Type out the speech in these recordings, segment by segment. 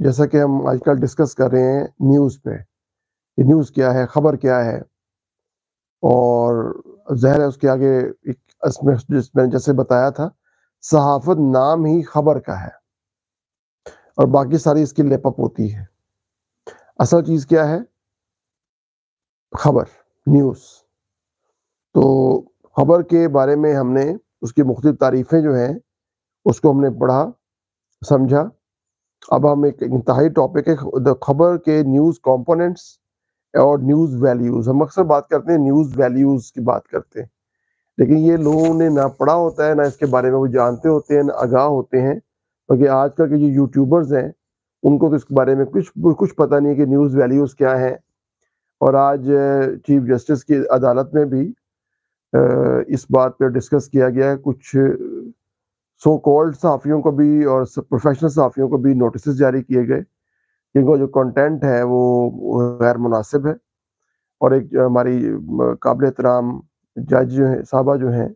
जैसा कि हम आजकल डिस्कस कर रहे हैं न्यूज़ पे। कि न्यूज़ क्या है? ख़बर क्या है? और ज़हर है उसके आगे एक मैंने जैसे बताया था, सहाफ़त नाम ही ख़बर का है। और बाकी सारी इसकी लेपअप होती है। असल चीज़ क्या है? ख़बर न्यूज़ तो ख़बर के बारे में हमने, उसकी मुख्तलिफ़ तारीफ़ें जो हैं, उसको हमने पढ़ा, समझा अब हम एक इंतहाई टॉपिक है खबर के न्यूज़ कंपोनेंट्स और न्यूज़ वैल्यूज़ हम अक्सर बात करते हैं न्यूज़ वैल्यूज़ की बात करते हैं। लेकिन ये लोगों ने ना पढ़ा होता है, ना इसके बारे में वो जानते होते हैं, ना आगाह होते हैं। क्योंकि आजकल के जो यूट्यूबर्स हैं, उनको तो इसके बारे में कुछ कुछ पता नहीं है कि न्यूज़ वैल्यूज़ क्या है। और आज चीफ जस्टिस की अदालत में भी इस बात पर डिस्कस किया गया है, कुछ सो कॉल्ड सहाफ़ियों को भी और प्रोफेशनल सहाफ़ियों को भी नोटिस जारी किए गए। जिनको जो कंटेंट है, वो गैर मुनासिब है। और एक हमारी काबिल एहतराम जज जो है, साहबा जो हैं,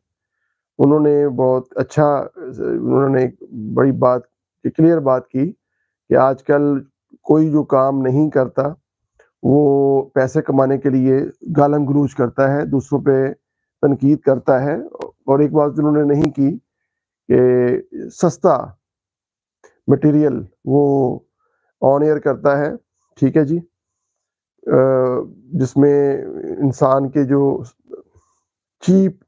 उन्होंने बहुत अच्छा उन्होंने एक बड़ी बात क्लियर बात की कि आजकल कोई जो काम नहीं करता, वो पैसे कमाने के लिए गालम गलूच करता है, दूसरों पे तनकीद करता है। और एक बात उन्होंने नहीं की कि सस्ता मटेरियल वो ऑन एयर करता है ठीक है जी? जिसमें इंसान के जो चीप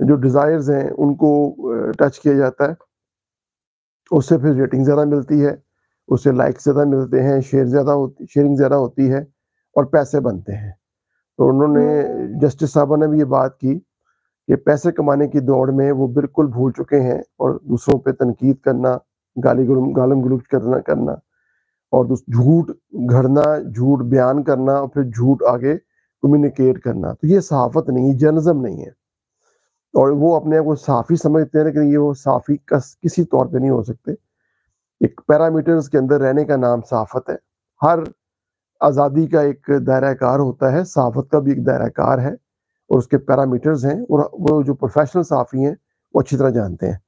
जो डिज़ायर्स हैं उनको टच किया जाता है। उससे फिर रेटिंग ज़्यादा मिलती है उससे लाइक ज़्यादा मिलते हैं शेयर ज़्यादा होती शेयरिंग ज़्यादा होती है और पैसे बनते हैं। तो उन्होंने जस्टिस साहबा ने भी ये बात की कि पैसे कमाने की दौड़ में वो बिल्कुल भूल चुके हैं और दूसरों पे तनकीद करना, गाली गालम गलूच करना करना और झूठ घड़ना, झूठ बयान करना और फिर झूठ आगे कम्युनिकेट करना। तो ये सहाफत नहीं जर्नलिज्म नहीं है। और वो अपने आप को साफ़ी समझते हैं, लेकिन ये वो साफ़ी कस, किसी तौर पे नहीं हो सकते। एक पैरामीटर्स के अंदर रहने का नाम सहाफत है। हर आज़ादी का एक दायरा कार होता है, सहाफत का भी एक दायरा कार है। और उसके पैरामीटर्स हैं, और वो जो प्रोफेशनल साफ़ी हैं वो अच्छी तरह जानते हैं।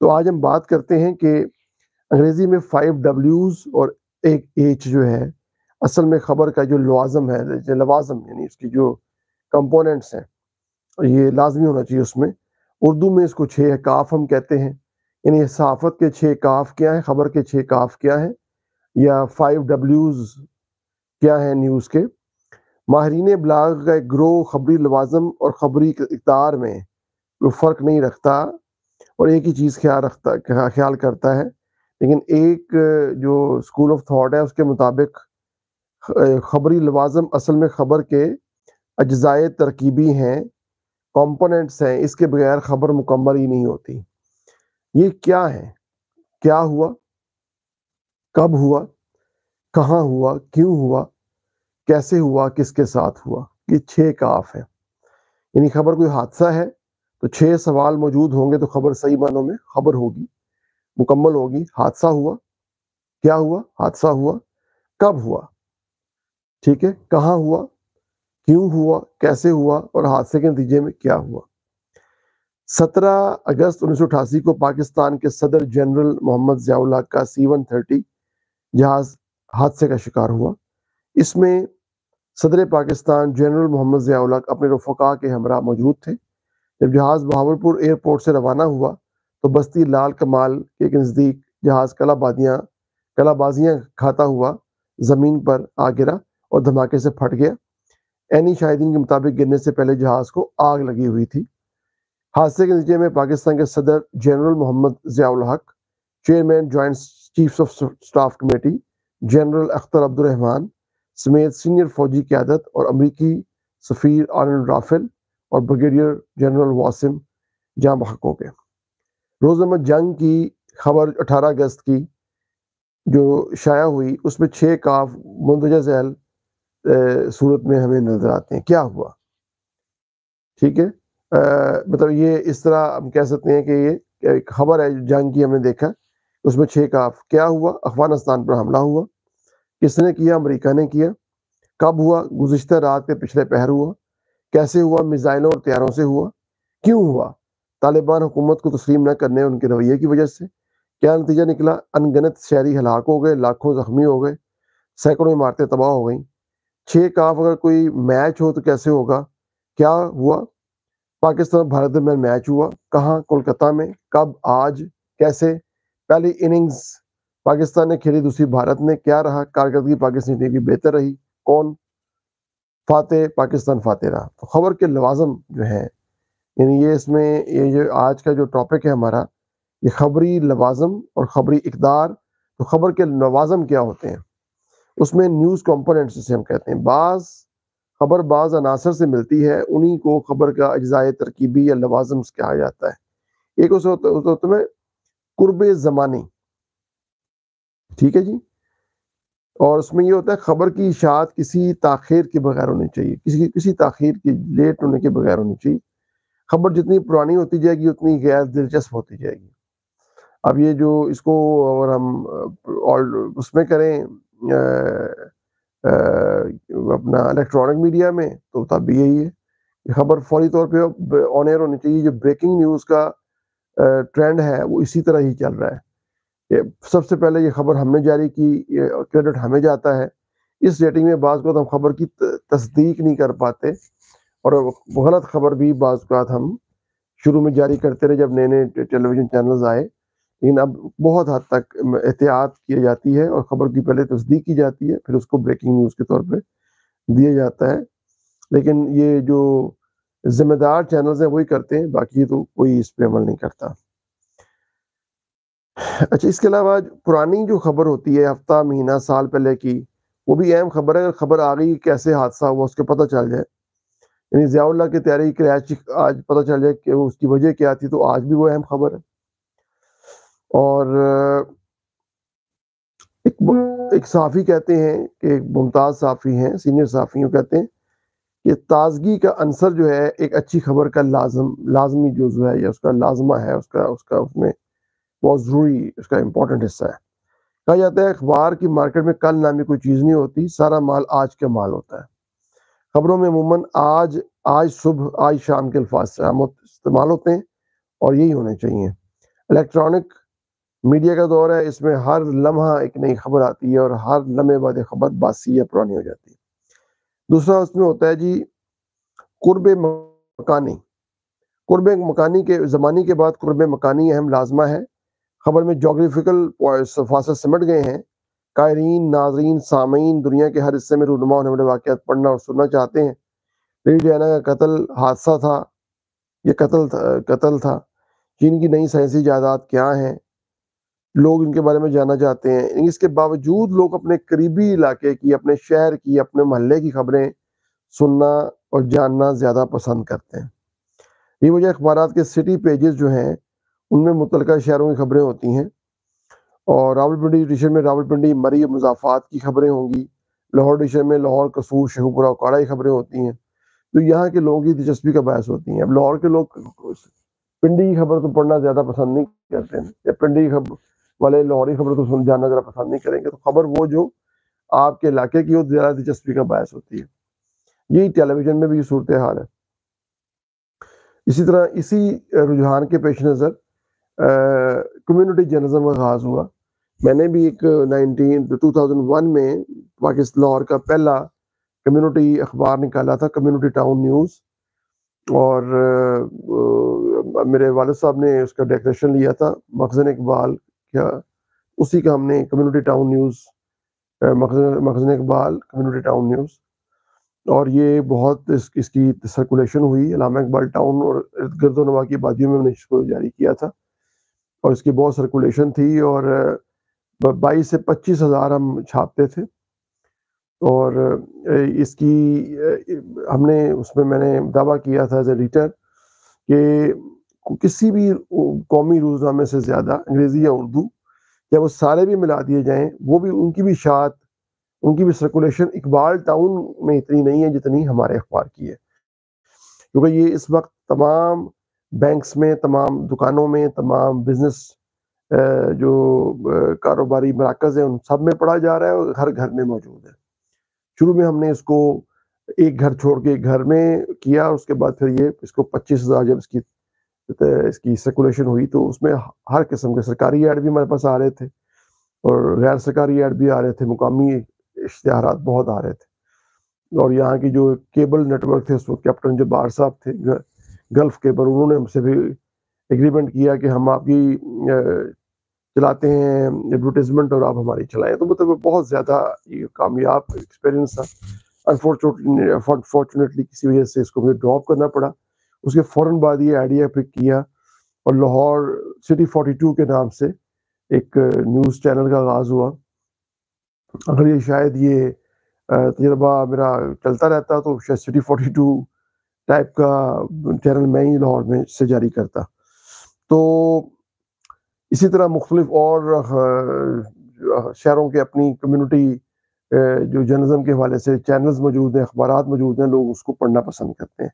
तो आज हम बात करते हैं कि अंग्रेज़ी में फाइव डब्ल्यूज़ और एक एच जो है, असल में खबर का जो लवाजम है लवाजम यानी उसकी जो कंपोनेंट्स हैं, ये लाजमी होना चाहिए उसमें। उर्दू में इसको छः काफ हम कहते हैं, यानी सहाफ़त के छः काफ क्या है, खबर के छः काफ क्या है, या फाइव डब्ल्यूज़ क्या है न्यूज़ के। माहरीन ब्लाग का एक ग्रोह खबरी लवाजम और खबरी इकदार में कोई फ़र्क नहीं रखता और एक ही चीज़ ख्याल रखता ख्याल करता है। लेकिन एक, जो स्कूल ऑफ़ थॉट है, उसके मुताबिक खबरी लवाजम असल में खबर के अज्जाए तरकीबी हैं कॉम्पोनेंट्स हैं, इसके बगैर खबर मुकम्मल ही नहीं होती। ये क्या है? क्या हुआ? कब हुआ? कहाँ हुआ? क्यों हुआ? कैसे हुआ, किसके साथ हुआ? ये छह काफ है। यानी खबर कोई हादसा है तो छह सवाल मौजूद होंगे तो खबर सही मानों में खबर होगी, मुकम्मल होगी। हादसा हुआ, क्या हुआ? हादसा हुआ, कब हुआ? ठीक है, कहाँ हुआ? क्यों हुआ? कैसे हुआ? और हादसे के नतीजे में क्या हुआ? 17 अगस्त उन्नीस सौ अठासी को पाकिस्तान के सदर जनरल मोहम्मद जियाउल्ला का सी वन थर्टी जहाज़ हादसे का शिकार हुआ। इसमें सदर पाकिस्तान जनरल मोहम्मद जियाउल्ला अपने रफका के हमरा मौजूद थे। जब जहाज़ बहावलपुर एयरपोर्ट से रवाना हुआ तो बस्ती लाल कमाल के नज़दीक जहाज़ कलाबादियाँ कलाबाजियाँ खाता हुआ ज़मीन पर आ गिरा और धमाके से फट गया। एनी शाहिदीन के मुताबिक गिरने से पहले जहाज़ को आग लगी हुई थी। हादसे के नतीजे में पाकिस्तान के सदर general Mohammad Ziaul Haq, chairman joint chief of staff committee general Akhtar Abdulrahman समेत सीनियर फौजी क्यादत और अमरीकी सफ़ीर आनंद राफेल और ब्रिगेडियर जनरल वासिम जाम हक हो गए। रोजनामा जंग की खबर 18 अगस्त की जो शाया हुई, उसमें छः काफ मुंदजा जैल सूरत में हमें नज़र आते हैं। क्या हुआ? ठीक है? मतलब ये इस तरह हम कह सकते हैं कि ये खबर है जंग की हमने देखा। उसमें छः काफ। क्या हुआ? अफ़गानिस्तान पर हमला हुआ। किसने किया? अमेरिका ने किया। कब हुआ? गुजशत रात के पिछले पहर हुआ। कैसे हुआ? मिज़ाइलों और तैयारों से हुआ। क्यों हुआ? तालिबान हुकूमत को तस्लीम न करने उनके रवैये की वजह से क्या नतीजा निकला? अनगनत शहरी हलाक हो गए, लाखों जख्मी हो गए, सैकड़ों इमारतें तबाह हो गई। छः काफ अगर कोई मैच हो तो कैसे होगा? क्या हुआ? पाकिस्तान भारत दरमियान मैच हुआ। कहाँ? कोलकाता में। कब? आज? कैसे? पहली इनिंग्स पाकिस्तान ने खेली दूसरी, भारत ने क्या रहा? कारकर्दगी पाकिस्तानी टीम की बेहतर रही। कौन? फाते पाकिस्तान फाते रहा। तो खबर के लवाजम जो है, यानी ये इसमें, ये जो आज का जो टॉपिक है हमारा, ये खबरी लवाजम और खबरी इकदार तो खबर के लवाजम क्या होते हैं? उसमें न्यूज़ कंपोनेंट्स जिसे हम कहते हैं, बाज, खबर बाज अनासर से मिलती है, उन्हीं को खबर का अज्जाए तरकीबी या लवाजम कहा जाता है। एक उस में कुर्ब ज़मानी ठीक है जी? और उसमें ये होता है खबर की इशात किसी ताखिर के बगैर होनी चाहिए। किसी किसी ताखिर के लेट होने के बगैर होनी चाहिए। खबर जितनी पुरानी होती जाएगी उतनी गैर दिलचस्प होती जाएगी। अब ये जो इसको अगर हम और उसमें करें आ, आ, अपना इलेक्ट्रॉनिक मीडिया में तो तब भी यही है। खबर फौरी तौर पे ऑन एयर होनी चाहिए। जो ब्रेकिंग न्यूज़ का ट्रेंड है वो इसी तरह ही चल रहा है। सबसे पहले ये खबर हमने जारी की क्रेडिट हमें जाता है। इस रेटिंग में बाज़ हम खबर की तस्दीक नहीं कर पाते और गलत खबर भी बाज़ हम शुरू में जारी करते रहे जब नए नए टेलीविज़न चैनल्स आए। लेकिन अब बहुत हद तक एहतियात की जाती है और ख़बर की पहले तस्दीक की जाती है, फिर उसको ब्रेकिंग न्यूज़ के तौर पर दिया जाता है। लेकिन ये जो जिम्मेदार चैनल्स हैं वही करते हैं, बाकी तो कोई इस पर अमल नहीं करता। अच्छा इसके अलावा पुरानी जो खबर होती है, हफ़्ता, महीना, साल पहले की, वो भी अहम खबर है। अगर खबर आ गई कैसे हादसा हुआ, उसके पता चल जाए। यानी जियाउल्ला की तैयारी क्रैश आज पता चल जाए कि उसकी वजह क्या थी तो आज भी वो अहम खबर है। और एक एक साफ़ी कहते हैं कि एक मुमताज़ साफ़ी हैं, सीनियर साफ़ी कहते हैं कि ताजगी का अंसर जो है, एक अच्छी खबर का लाजम, लाजमी जुज है, या उसका लाजमा है, उसका उसका उसमें बहुत ज़रूरी उसका इम्पोर्टेंट हिस्सा है। कहा जाता है, अखबार की मार्केट में कल नामी कोई चीज़ नहीं होती, सारा माल आज का माल होता है। खबरों में अमूमन आज आज सुबह, आज शाम के अल्फाज से हम इस्तेमाल होते हैं और यही होने चाहिए। इलेक्ट्रॉनिक मीडिया का दौर है, इसमें हर लम्हा एक नई खबर आती है और हर लम्हे बाद खबर बासी या पुरानी हो जाती है। दूसरा उसमें होता है जी, कुर्ब मकानी। कुर्ब मकानी के, ज़मानी के बाद कुर्ब मकानी अहम लाजमा है। खबर में जोग्राफिकल फासत सिमट गए हैं। कायरीन, नाजरीन, सामीन, दुनिया के हर हिस्से में रूनुमा होने वाले वाक़ पढ़ना और सुनना चाहते हैं। लेडी डैना का कत्ल हादसा था। यह कत्ल कत्ल था। चीन की नई साइंसी जायदाद क्या हैं? लोग इनके बारे में जानना चाहते हैं। इसके बावजूद लोग अपने करीबी इलाके की, अपने शहर की, अपने मोहल्ले की खबरें सुनना और जानना ज़्यादा पसंद करते हैं। ये वजह अखबार के सिटी पेजेस जो हैं उनमें मुतल शहरों की खबरें होती हैं। और रावलपिंडी डिशन में रावलपिंडी मरी मुजाफात की खबरें होंगी। लाहौर डिशन में लाहौर, कसूर शेखपुरा उकाड़ा की खबरें होती हैं। तो यहाँ के लोगों की दिलचस्पी का बायस होती हैं। अब लाहौर के लोग पिंडी की खबर तो पढ़ना ज़्यादा पसंद नहीं करते हैं। या पिंडी की खबर वाले लाहौरी खबर को सुन, जानना जरा पसंद नहीं करेंगे। तो खबर वो जो आपके इलाके की हो ज़्यादा दिलचस्पी का बायस होती है। यही टेलीविज़न में भी सूरत हाल है। इसी तरह इसी रुझान के पेश नज़र कम्युनिटी जर्नलिज्म का आगाज़ हुआ। मैंने भी एक 19 2001 में पाकिस्तान लाहौर का पहला कम्युनिटी अखबार निकाला था कम्युनिटी टाउन न्यूज़ और आ, मेरे वाले साहब ने उसका डेकोरेशन लिया था मखजन इकबाल क्या उसी का हमने community town news Makhzan Iqbal community town news और ये बहुत इस, इसकी सर्कुलेशन हुई अलामा इकबाल टाउन और गर्दोनवा की आबादियों में हमने इसको जारी किया था। और इसकी बहुत सर्कुलेशन थी और बाईस से पच्चीस हज़ार हम छापते थे। और इसकी हमने उसमें मैंने दावा किया था एज एडिटर कि किसी भी कौमी रोज़नामे से ज़्यादा अंग्रेज़ी या उर्दू, या वो सारे भी मिला दिए जाएँ, वो भी, उनकी भी शात उनकी भी सर्कुलेशन इकबाल टाउन में इतनी नहीं है जितनी हमारे अखबार की है। क्योंकि ये इस वक्त तमाम बैंक्स में, तमाम दुकानों में, तमाम बिज़नेस जो कारोबारी मराकज हैं, उन सब में पढ़ा जा रहा है और हर घर में मौजूद है। शुरू में हमने इसको एक घर छोड़ के एक घर में किया, उसके बाद फिर ये इसको पच्चीस हज़ार जब इसकी इसकी सर्कुलेशन हुई तो उसमें हर किस्म के सरकारी ऐड भी हमारे पास आ रहे थे और गैर सरकारी ऐड भी आ रहे थे, मुकामी इश्तहार बहुत आ रहे थे। और यहाँ की जो केबल नेटवर्क थे उसमें कैप्टन जब्बार साहब थे गल्फ के, पर उन्होंने हमसे भी एग्रीमेंट किया कि हम आपकी चलाते हैं एडवर्टीजमेंट और आप हमारी चलाएँ। तो मतलब बहुत ज़्यादा ये कामयाब एक्सपीरियंस था। अनफॉर्चुनेटली किसी वजह से इसको मुझे ड्रॉप करना पड़ा। उसके फ़ौरन बाद ये आइडिया पिक किया और लाहौर सिटी 42 के नाम से एक न्यूज़ चैनल का आगाज़ हुआ। अगर ये शायद ये तजर्बा मेरा चलता रहता तो शायद सिटी 42 टाइप का चैनल मैं ही लाहौर में से जारी करता। तो इसी तरह मुख्तलिफ़ और शहरों के अपनी कम्युनिटी जो जर्नलिज्म के हवाले से चैनल्स मौजूद हैं अखबार मौजूद हैं, लोग उसको पढ़ना पसंद करते हैं।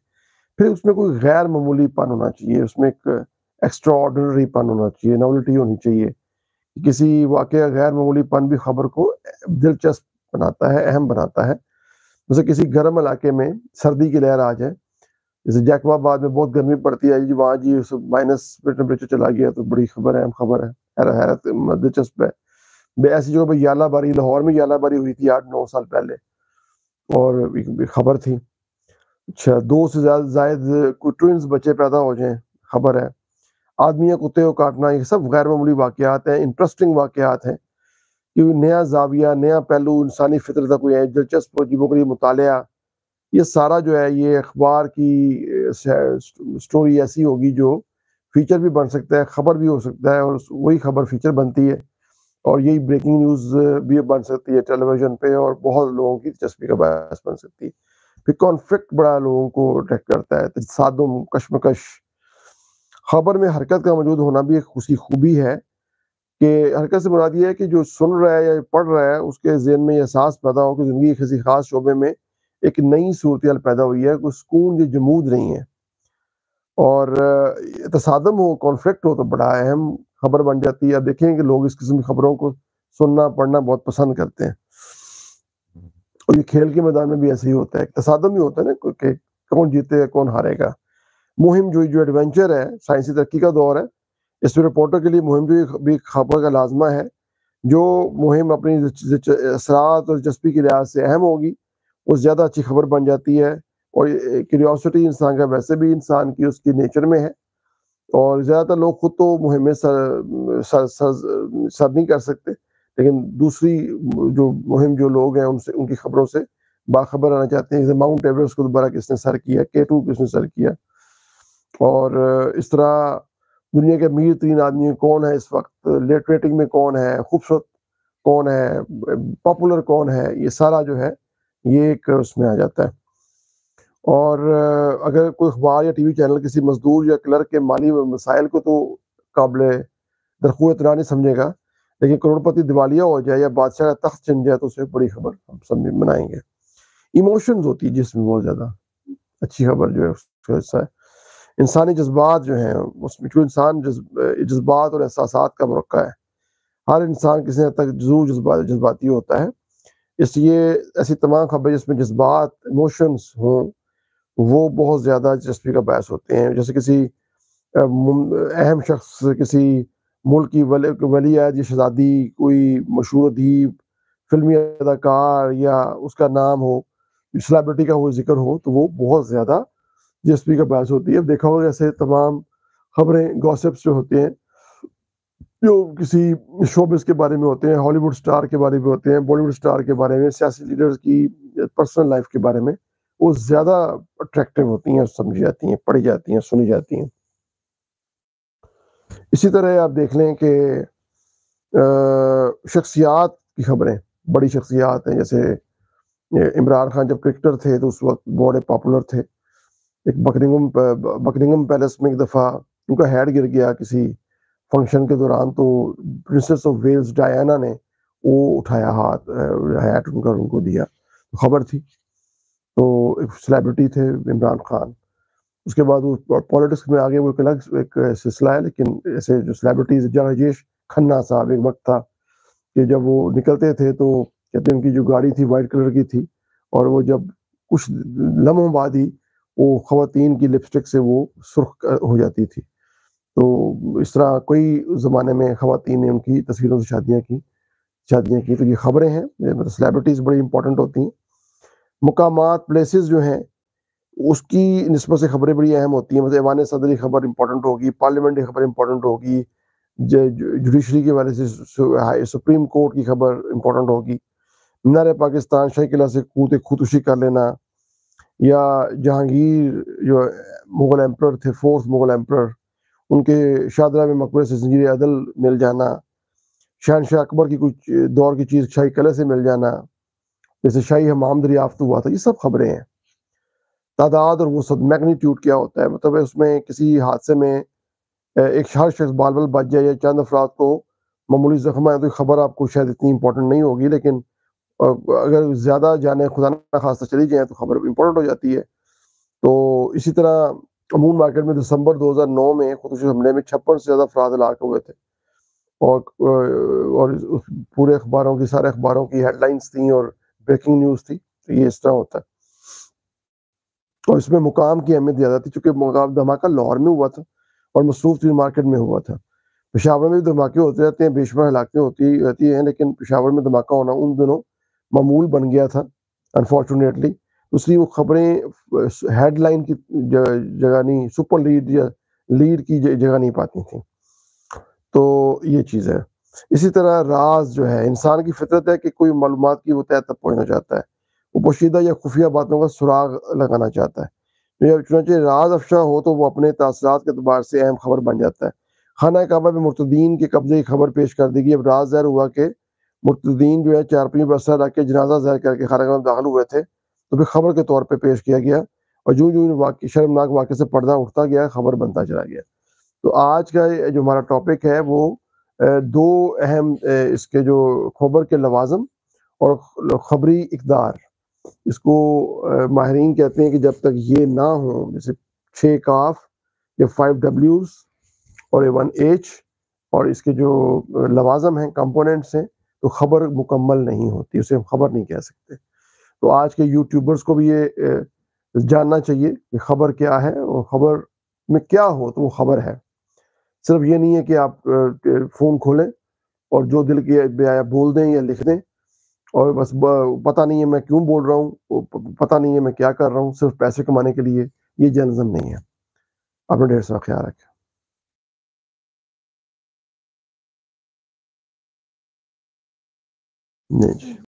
फिर उसमें कोई गैर मामूली पन होना चाहिए, उसमें एक एक्स्ट्रा ऑर्डनरी पन होना चाहिए नॉवलिटी होनी चाहिए किसी वाक़ गैर मामूली पन भी खबर को दिलचस्प बनाता है, अहम बनाता है। जैसे किसी गर्म इलाके में सर्दी की लहर आ जाए जैसे जैकबाबाद में बहुत गर्मी पड़ती है, जी वहाँ जी माइनस टेम्परेचर चला गया तो बड़ी खबर है, अहम खबर है हैरत दिलचस्प है। ऐसी जगह पर याला बारी लाहौर में याला बारी हुई थी आठ नौ साल पहले, और खबर थी। अच्छा दो से ज़्यादा जायद कोई ट्विंस बच्चे पैदा हो जाएँ, खबर है। आदमी या कुत्ते को काटना, ये सब गैर मामूली वाकयात हैं इंटरेस्टिंग वाकयात हैं, कि नया जाविया, नया पहलू, इंसानी फितर का कोई है, दिलचस्प अजीबों के लिए मुताल ये सारा जो है, ये अखबार की स्टोरी ऐसी होगी जो फीचर भी बन सकता है, खबर भी हो सकता है और वही खबर फीचर बनती है। और यही ब्रेकिंग न्यूज़ भी बन सकती है टेलीविज़न पे और बहुत लोगों की दिलचस्पी का बायस बन सकती है। फिर कॉन्फ्लिक्ट बड़ा लोगों को अटैक करता है सादम कशमकश। खबर में हरकत का मौजूद होना भी एक उसकी खूबी है कि हरकत से मुराद ये है कि जो सुन रहा है या पढ़ रहा है, उसके जहन में एहसास पैदा हो कि ज़िंदगी किसी खास शोबे में एक नई सूरत पैदा हुई है कोई सुकून जो जमूद नहीं है। और तसादम हो कॉन्फ्लिक्ट हो तो बड़ा अहम खबर बन जाती है। देखें कि लोग इस किस्म की खबरों को सुनना पढ़ना बहुत पसंद करते हैं। और ये खेल के मैदान में भी ऐसे ही होता है। तसादम ही होता है ना कि कौन जीते कौन हारेगा। मुहिम जो जो एडवेंचर है साइंसी तरक्की का दौर है। इसमें रिपोर्टर के लिए मुहिम जो भी खबर का लाजमा है जो मुहिम अपनी असरात और दिलचस्पी के लिहाज से अहम होगी। वो ज़्यादा अच्छी खबर बन जाती है और क्यूरियोसिटी इंसान का वैसे भी इंसान की उसकी नेचर में है। और ज़्यादातर लोग खुद तो मुहिम सर सर, सर सर नहीं कर सकते लेकिन दूसरी जो मुहिम जो लोग हैं उनसे उनकी खबरों से बाखबर आना चाहते हैं। जैसे माउंट एवरेस्ट को दोबारा किसने सर किया? के टू किसने सर किया? और इस तरह दुनिया के अमीर तीन आदमी कौन है इस वक्त? लेट रेटिंग में कौन है? खूबसूरत कौन है? पॉपुलर कौन है? ये सारा जो है ये एक उसमें आ जाता है। और अगर कोई अखबार या टीवी चैनल किसी मजदूर या क्लर्क के माली मसाइल को तो काबिल दरखू इतना नहीं समझेगा, लेकिन करोड़पति दिवालिया हो जाए या बादशाह का तख्त चन जाए तो उसे बड़ी खबर हम सब मनाएँगे। इमोशंस होती है जिसमें बहुत ज़्यादा अच्छी खबर जो है उसका हिस्सा है। इंसानी जज्बात जो हैं, उसमें जो इंसान जज्बात और एहसास का मौका है। हर इंसान किसी हद तक ज़रूर जज्बा, जज्बाती होता है। इसलिए ऐसी तमाम खबरें जिसमें जज्बात इमोशंस हों, वो बहुत ज़्यादा दिलचस्पी का बायस होते हैं। जैसे किसी अहम शख्स, किसी मुल्क की वली वली या शहजादी कोई मशहूर अदीब, फिल्मी अदाकार या उसका नाम हो सेलिब्रिटी का वो ज़िक्र हो तो वो बहुत ज़्यादा दिलचस्पी का बायस होती है। अब देखा होगा ऐसे तमाम खबरें गॉसिप्स जो होते हैं जो किसी शोबिस के बारे में होते हैं हॉलीवुड स्टार के बारे में होते हैं बॉलीवुड स्टार के बारे में, सियासी लीडर्स की पर्सनल लाइफ के बारे में, वो ज़्यादा अट्रैक्टिव होती हैं, समझी जाती हैं, पढ़ी जाती हैं, सुनी जाती हैं। इसी तरह आप देख लें कि शख्सियात की खबरें, बड़ी शख्सियात हैं, जैसे इमरान खान जब क्रिकेटर थे तो उस वक्त बड़े पॉपुलर थे। एक बकरिंगम बकरिंगम पैलेस में एक दफ़ा उनका हेड गिर गया किसी फ़ंक्शन के दौरान तो प्रिंसेस ऑफ़ वेल्स डायना ने वो उठाया हाथ हैट उनका, उनको दिया। तो खबर थी। तो एक सेलिब्रिटी थे इमरान खान। उसके बाद वो पॉलिटिक्स में आगे वो एक अलग एक सिलसिला है, लेकिन ऐसे जो सेलिब्रिटीज राजेश खन्ना साहब एक वक्त था कि जब वो निकलते थे तो कहते उनकी जो गाड़ी थी वाइट कलर की थी और वो जब कुछ लम्हों बाद ही वो खातन की लिपस्टिक से वो सुर्ख हो जाती थी। तो इस तरह कोई ज़माने में ख़वातीन ने उनकी तस्वीरों से शादियाँ की शादियाँ की, तो ये ख़बरें हैं, मतलब सेलिब्रिटीज़ बड़ी इंपॉर्टेंट होती हैं। मुकामात, प्लेसेस जो हैं, उसकी नस्बत से ख़बरें बड़ी अहम होती हैं, मतलब ऐवान सदर की ख़बर इंपॉर्टेंट होगी, पार्लियामेंट की ख़बर इंपॉर्टेंट होगी, जुडिशरी के हवाले से सुप्रीम कोर्ट की ख़बर इंपॉर्टेंट होगी। मीनार पाकिस्तान, शाही किला से कूद खुदकुशी कर लेना या जहांगीर जो मुग़ल एम्परर थे, फोर्थ मुग़ल एम्परर, उनके शाहदरा में मकबरे से ज़ंजीर अदल मिल जाना, शहंशाह अकबर की कुछ दौर की चीज़ शाही किले से मिल जाना, जैसे शाही हमाम दरियाफ़्त हुआ था, ये सब ख़बरें हैं। तादाद और वुसअत मैग्नीट्यूड क्या होता है, मतलब उसमें किसी हादसे में एक हर शख्स बाल-बाल बच जाए या चंद अफ़राद को मामूली ज़ख्म आए, तो ख़बर आपको शायद इतनी इम्पोर्टेंट नहीं होगी, लेकिन अगर ज़्यादा जाने खुदा ना ख़ास्ता चली जाए तो ख़बर इम्पोर्टेंट हो जाती है। तो इसी तरह अमून मार्केट में दिसंबर 2009 में खुदकुशी हमले में 56 से ज़्यादा अफ़राद हलाक हुए थे और और पूरे अखबारों की सारे अखबारों की हेडलाइन्स थी और ब्रेकिंग न्यूज़ थी, तो ये इस तरह होता है। और इसमें मुकाम की अहमियत ज़्यादा थी, चूँकि मुकाम धमाका लाहौर में हुआ था और मसरूफ़ तरीन मार्केट में हुआ था। पेशावर में भी धमाके होते रहते हैं, बेशुमार हलाकतें होती रहती हैं, लेकिन पेशावर में धमाका होना उन दिनों मामूल बन गया था, अनफॉर्चुनेटली। इसलिए वो ख़बरें हेडलाइन की जगह नहीं, सुपर लीड या लीड की जगह नहीं पाती थी तो ये चीज़ है। इसी तरह राज़ जो है, इंसान की फ़ितरत है कि कोई मालूमात की वो तह तक पहुँचना चाहता है। वो पोशीदा या खुफ़िया बातों का सुराग लगाना चाहता है। या चुनांचे राज़ अफ़शा हो, तो वो अपने तासरात के एतबार से अहम ख़बर बन जाता है। खाना काबा में मुर्तदीन के कब्ज़े की ख़बर पेश कर दी गई। अब राज़ ज़ाहिर हुआ कि मुर्तदीन जो है चारपाइयों पर असर रख के जनाज़ा जहर करके खानागाह में दाख़िल हुए थे, तो फिर ख़बर के तौर पे पेश किया गया और यूँ-यूँ वाक़ शर्मनाक वाक्य से पर्दा उठता गया, ख़बर बनता चला गया। तो आज का जो हमारा टॉपिक है वो दो अहम इसके जो ख़बर के लवाजम और ख़बरी इक़दार, इसको माहरीन कहते हैं कि जब तक ये ना हो, जैसे 6 काफ या फाइव डब्ल्यूज़ और ए वन एच और इसके जो लवाजम हैं, कंपोनेंट्स हैं, तो ख़बर मुकम्मल नहीं होती, उसे हम ख़बर नहीं कह सकते। तो आज के यूट्यूबर्स को भी ये जानना चाहिए कि ख़बर क्या है और ख़बर में क्या हो, तो वो ख़बर है। सिर्फ़ ये नहीं है कि आप फ़ोन खोलें और जो दिल की बोल दें या लिख दें और बस पता नहीं है मैं क्यों बोल रहा हूँ, पता नहीं है मैं क्या कर रहा हूँ, सिर्फ़ पैसे कमाने के लिए, ये जर्नलिज़्म नहीं है। अपना ढेर सारा ख़्याल रखें। जी।